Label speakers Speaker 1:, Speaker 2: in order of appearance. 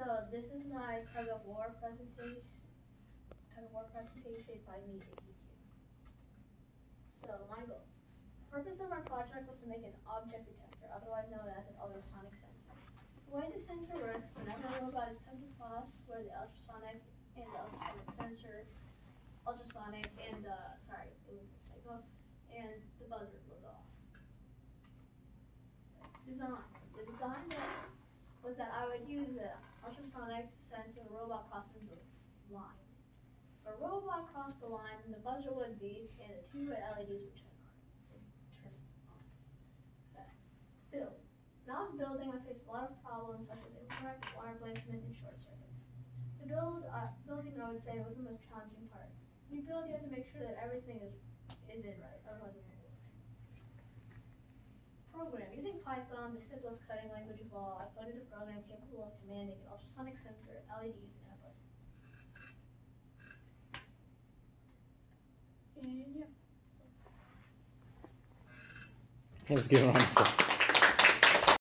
Speaker 1: So this is my tug of war presentation. Tug of war presentation by me, Two. So my goal. The purpose of our project was to make an object detector, otherwise known as an ultrasonic sensor. The way the sensor works, whenever a robot is tugged across where the ultrasonic and the ultrasonic sensor, ultrasonic and the sorry, it was a typo, and the buzzer will go off. Design. The design that was that I would use an ultrasonic to sense if a robot crosses the line. If a robot crossed the line, the buzzer would beep and the two red LEDs would turn on. Turn on. Build. When I was building, I faced a lot of problems such as incorrect wire placement and short circuits. The build, uh, building, I would say, was the most challenging part. When you build, you have to make sure that everything is is in right, otherwise. Program. Using Python, the simplest coding language of all, I coded a program capable of commanding an ultrasonic sensor, LEDs, and a buzzer. And yeah.
Speaker 2: Let's give a round.